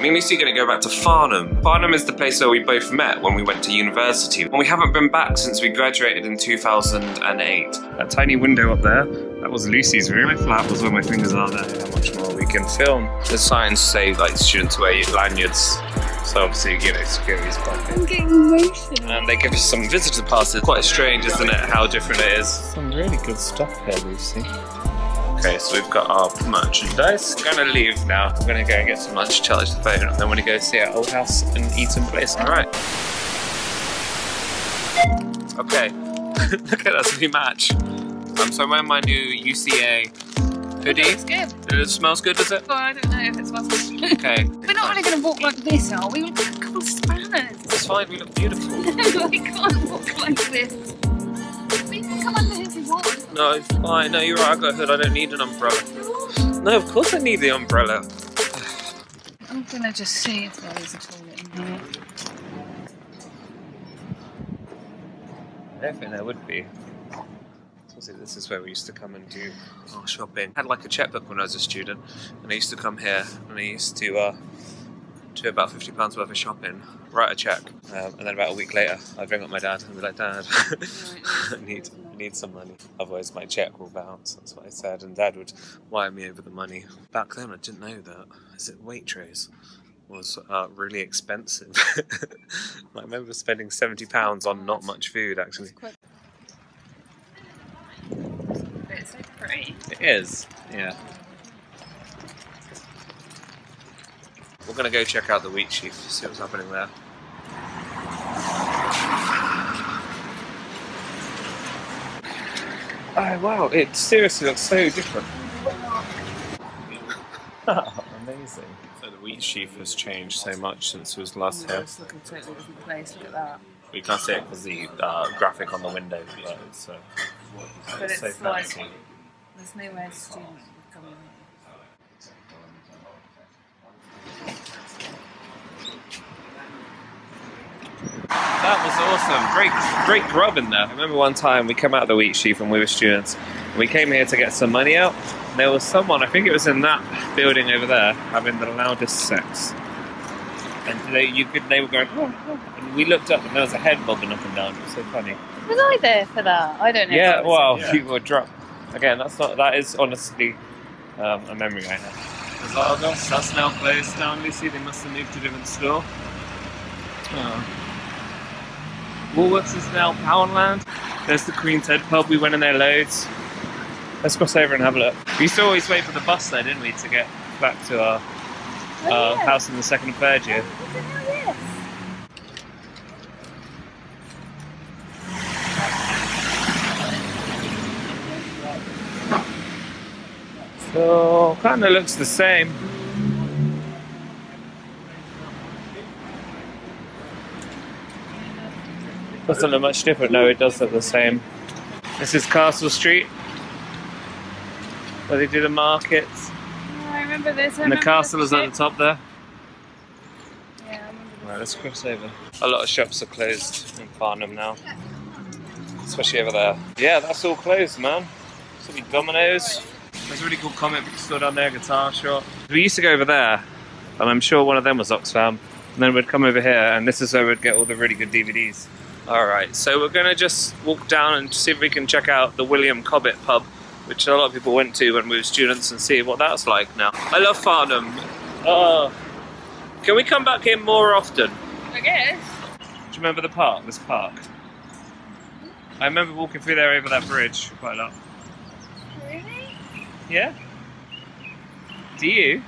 Me and Lucy are going to go back to Farnham. Farnham is the place where we both met when we went to university. And we haven't been back since we graduated in 2008. That tiny window up there, that was Lucy's room. My flat was where my fingers are there. How much more we can film. The signs say like students wear lanyards. So obviously, you know, security's pocket. I'm getting emotional. And they give us some visitor passes. Quite strange, isn't it, how different it is? Some really good stuff here, Lucy. Okay, so we've got our merchandise. We're gonna leave now. We're gonna go and get some lunch, charge the phone, and then we're gonna go see our old house in Eaton Place. All right. Okay, look at us, we match. Um, so I'm wearing my new UCA hoodie. It's good. It smells good, does it? Oh, I don't know if it smells good. Okay. We're not really going to walk like this, are we? We're like a couple of spanners. It's fine, we look beautiful. we can't walk like this. We can come under here if we want. No, it's fine. No, you're right, I got a hood, I don't need an umbrella. No, of course I need the umbrella. I'm going to just see if there is a toilet in here. I don't think there would be. So This is where we used to come and do our shopping. I had like a checkbook when I was a student, and I used to come here and I used to uh, do about fifty pounds worth of shopping, write a check, um, and then about a week later, I'd ring up my dad and be like, "Dad, I need I need some money, otherwise my check will bounce." That's what I said, and Dad would wire me over the money. Back then, I didn't know that. Is it Waitrose? was uh, really expensive. I remember spending seventy pounds on not much food. Actually, It's so pretty. it is. Yeah. We're gonna go check out the wheat sheaf, see what's happening there. Oh wow! It seriously looks so different. Amazing. So the wheat sheaf has changed so much since it was last here. It's like a totally different place. Look at that. We can't see it because the uh, graphic on the window, but it's, uh, But it's so it's like- fancy. There's nowhere students would come in. That was awesome. Great, great grub in there. I remember one time we come out of the wheat sheaf and we were students. And we came here to get some money out. And there was someone, I think it was in that building over there, having the loudest sex. And they, you could, they were going, oh, oh. and we looked up and there was a head bobbing up and down. It was so funny. Was I there for that? I don't know. Yeah, if I was. well, you were drunk. Again, that's not. That is honestly um, a memory I have. There's Argos. That's now closed down. Lucy, they must have moved to a different store. Oh. Woolworths is now Poundland. There's the Queen's Head pub. We went in there loads. Let's cross over and have a look. We used to always wait for the bus there, didn't we, to get back to our Oh, uh, yeah. house in the second and third year. Oh, yes. So kind of looks the same. Doesn't look much different. No, it does look the same. This is Castle Street, where they do the markets, Oh, I remember this. I and the castle is at the top there. Yeah, I remember this. Right, let's cross over. A lot of shops are closed in Farnham now, especially over there. Yeah, that's all closed, man. Be Domino's. There's a really cool comic book store down there, guitar shop. We used to go over there, and I'm sure one of them was Oxfam. And then we'd come over here, and this is where we'd get all the really good DVDs. All right, so we're gonna just walk down and see if we can check out the William Cobbett pub, which a lot of people went to when we were students, and see what that's like now. I love Farnham. Oh, can we come back here more often? I guess. Do you remember the park? This park. I remember walking through there over that bridge quite a lot. Really? Yeah. Do you?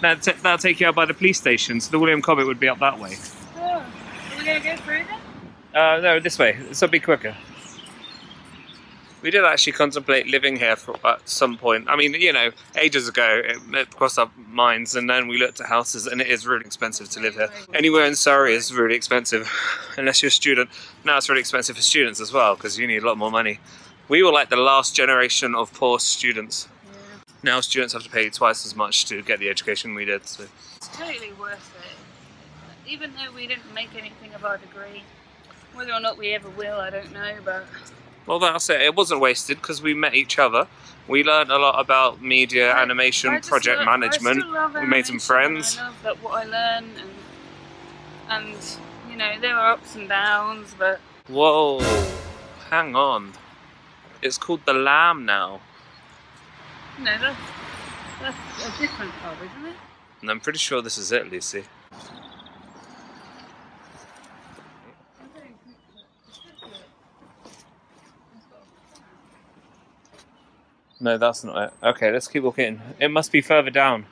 That'd, that'll take you out by the police station, so the William Cobbett would be up that way. Are we gonna go through then? Uh, no, this way. This will be quicker. We did actually contemplate living here for at some point. I mean, you know, ages ago, it, it crossed our minds, and then we looked at houses, and it is really expensive to live here. Anywhere in Surrey is really expensive, unless you're a student. Now it's really expensive for students as well, because you need a lot more money. We were like the last generation of poor students. Now students have to pay twice as much to get the education we did. So. It's totally worth it. Even though we didn't make anything of our degree, whether or not we ever will, I don't know. But Well, that's it. It wasn't wasted because we met each other. We learned a lot about media, I- animation, I project love- management. I still love We made some friends. I love that what I learn and and you know there are ups and downs, but Whoa, hang on. It's called the Lamb now, No, that's that's a different pub, isn't it? and I'm pretty sure this is it, Lucy. No, that's not it. Okay, let's keep walking. It must be further down.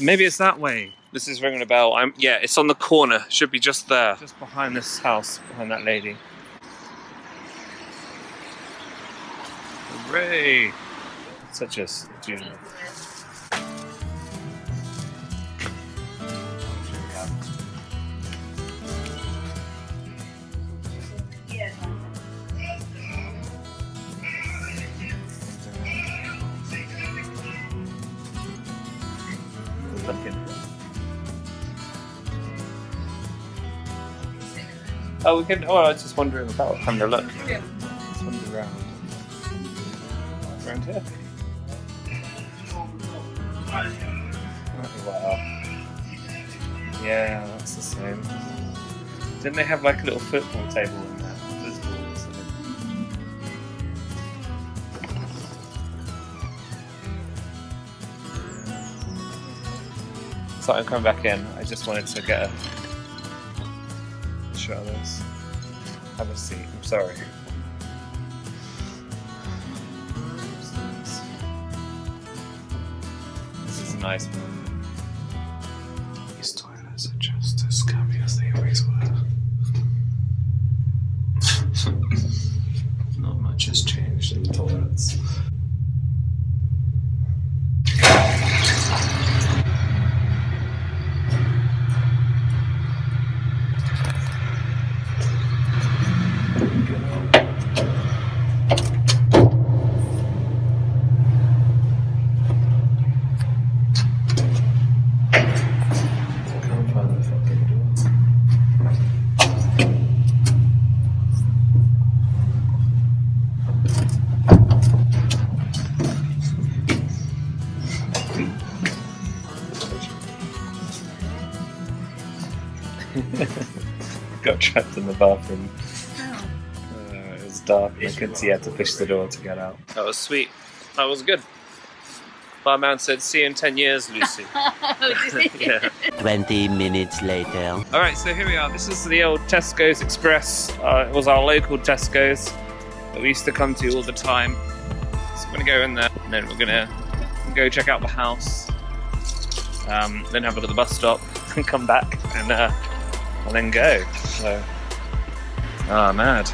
Maybe it's that way. This is ringing a bell. I'm yeah, it's on the corner. Should be just there. Just behind this house, behind that lady. Hooray! Such a a s- Oh, we can. Oh, I was just wondering about having a look. Just wander around. Around here. Wow. Yeah, that's the same. Didn't they have like a little football table in there? Football or something? So I'm coming back in. I just wanted to get a this. Have a seat. I'm sorry. This is a nice one. Got trapped in the bathroom. Uh, it was dark and I couldn't see how to push the door to get out. That was sweet. That was good. Barman said, see you in 10 years, Lucy. Oh, did he? yeah. 20 minutes later. All right, so here we are. This is the old Tesco's Express. Uh, it was our local Tesco's that we used to come to all the time. So we're gonna go in there, and then we're gonna go check out the house. Um, then have a look at the bus stop, and come back, and uh, and then go. So, ah, mad.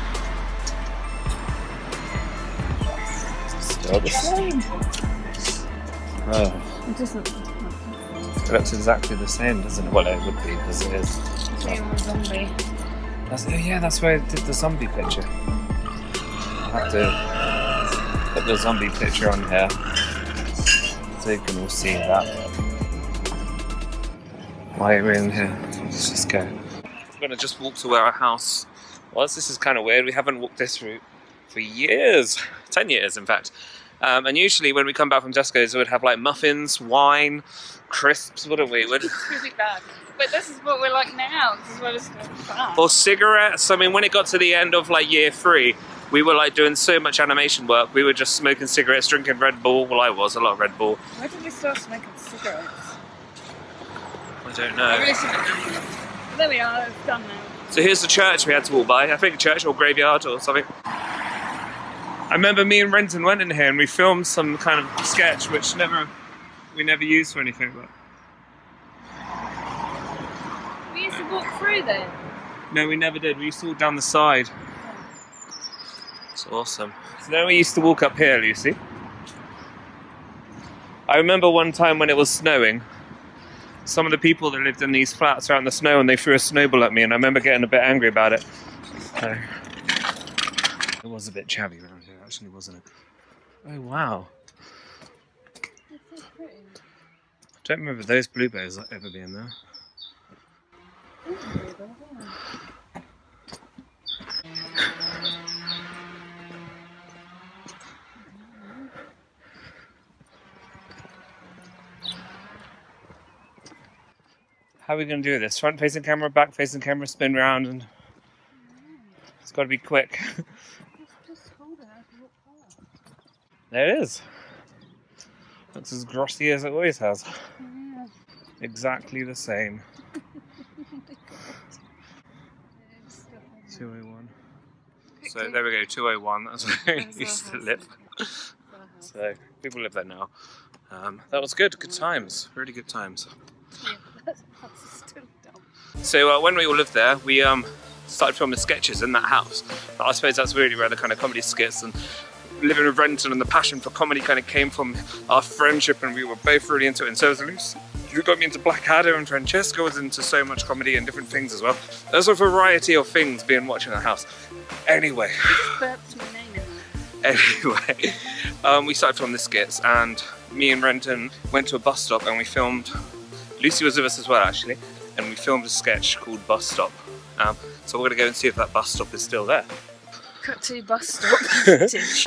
Still the same. Oh, It doesn't. it looks exactly the same, doesn't it? Well, it would be because it is. Real zombie. That's, oh yeah, that's where I did the zombie picture. I have to put the zombie picture on here so you can all see that. Why are we in here? Let's just go. We're gonna just walk to where our house was. This is kind of weird. We haven't walked this route for years, ten years, in fact. Um, and usually when we come back from Tesco's, we would have like muffins, wine, crisps, wouldn't we? Would really bad. But this is what we're like now. This is what it's going fun. or cigarettes. I mean, when it got to the end of like year three, we were like doing so much animation work. We were just smoking cigarettes, drinking Red Bull. Well, I was a lot of Red Bull. Why did we start smoking cigarettes? I don't I know. really have. But there we are. It's done now. So here's the church we had to walk by. I think church or graveyard or something. I remember me and Renton went in here and we filmed some kind of sketch, which never we never used for anything. But We used to walk through there. no, we never did. We used to walk down the side. It's awesome. So then we used to walk up here, Lucy. I remember one time when it was snowing. Some of the people that lived in these flats around the snow and they threw a snowball at me, and I remember getting a bit angry about it. So, it was a bit chavvy around here, actually, wasn't it? Oh wow! I don't remember those bluebirds ever being there. How are we going to do this? Front facing camera, back facing camera, spin round, and it's got to be quick. Just hold it. I can walk past. there it is. Looks as glossy as it always has. Yeah. Exactly the same. It's stuff like that. 201. So there we go, 201. That's where we used to live. It's. So people live there now. Um, that was good, good times, really good times. Yeah, that's that's still dumb. So uh, when we all lived there, we um, started filming sketches in that house. But I suppose that's really where the kind of comedy skits and living with Renton and the passion for comedy kind of came from our friendship, and we were both really into it. And so was Luce. You got me into Blackadder, and Francesca was into so much comedy and different things as well. There's a variety of things being watched in the house. Anyway, Burped my name in there. anyway, um, we started filming the skits, and me and Renton went to a bus stop and we filmed. Lucy was with us as well, actually, and we filmed a sketch called Bus Stop. Um, so we're gonna go and see if that bus stop is still there. Cut to bus stop footage.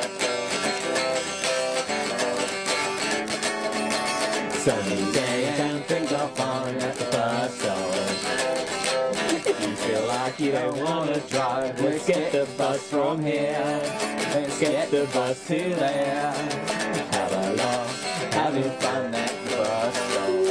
Sunny day and things are fine at the bus stop. You feel like you don't wanna drive. Let's get the bus from here. Let's get the bus to there. Have a laugh, having fun at the bus stop.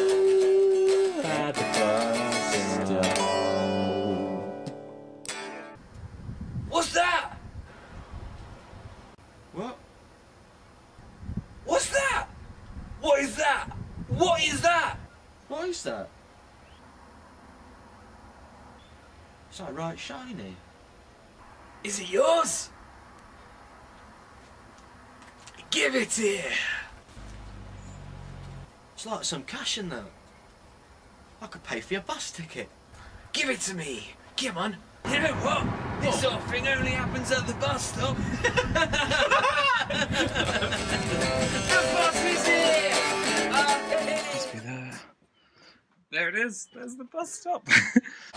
What is that? What is that? It's like right shiny. Is it yours? Give it here. It's like some cash in there. I could pay for your bus ticket. Give it to me. Come on. You know what? This sort of thing only happens at the bus stop. the bus is here. There it is. There's the bus stop.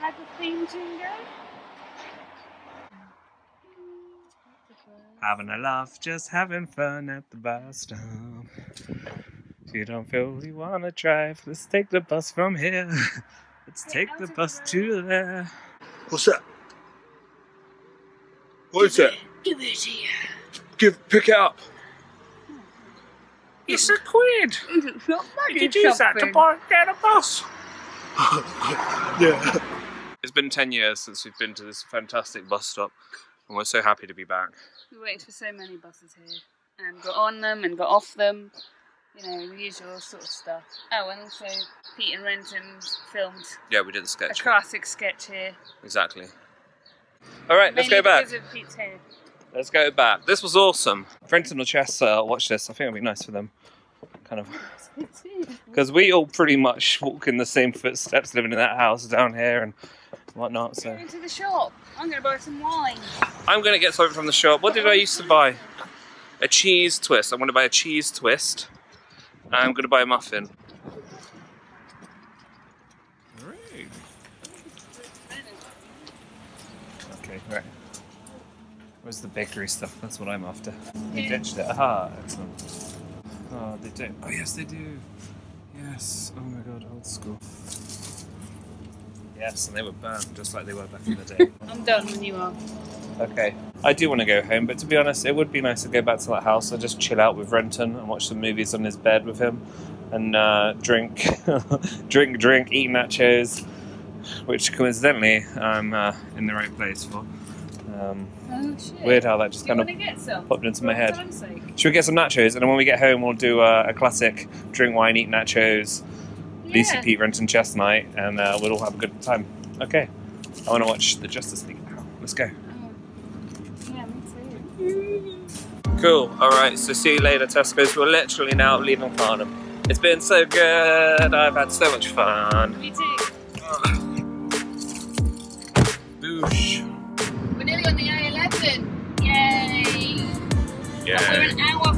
Had the theme tune having a laugh, just having fun at the bus stop. If you don't feel you wanna drive, let's take the bus from here. Let's Get take the of the bus to there. What's that? What is it? Give it here. Give, pick it up. It's a quid. It's not You could use that to buy get a bus. Yeah. It's been 10 years since we've been to this fantastic bus stop, and we're so happy to be back. We waited for so many buses here and got on them and got off them. You know, the usual sort of stuff. Oh, and also Pete and Renton filmed Yeah, we did the sketch. a classic sketch here. Exactly. All right, let's go back. Because of Pete's hair. Let's go back. This was awesome. Renton or Chess uh, watch this. I think it'll be nice for them. Kind of. Because we all pretty much walk in the same footsteps living in that house down here and whatnot. Go So into the shop. I'm going to buy some wine. I'm going to get something from the shop. What did I used to buy? A cheese twist. I'm going to buy a cheese twist. I'm going to buy a muffin. Okay, right. Where's the bakery stuff? That's what I'm after. They ditched it. Aha, excellent. Oh, they do. Oh, yes, they do. Yes. Oh my god, old school. Yes, and they were burned just like they were back in the day. I'm done when you are. okay. I do want to go home, but to be honest, it would be nice to go back to that house and just chill out with Renton and watch some movies on his bed with him and uh, drink, drink, drink, eat nachos, which coincidentally I'm uh, in the right place for. Um, Oh, shit. weird how that just kind of to get some? popped into my head. Should we get some nachos? And then when we get home, we'll do uh, a classic drink wine, eat nachos, Lucy, Yeah. Pete, Renton, Chess night, and uh, we'll all have a good time. Okay. I want to watch the Justice League now. Let's go. Oh. Yeah, me too. Cool. All right. So see you later, Tesco's. We're literally now leaving Farnham. It's been so good. I've had so much fun. Me too. Boosh. We're nearly on the A11. Yay! We're an hour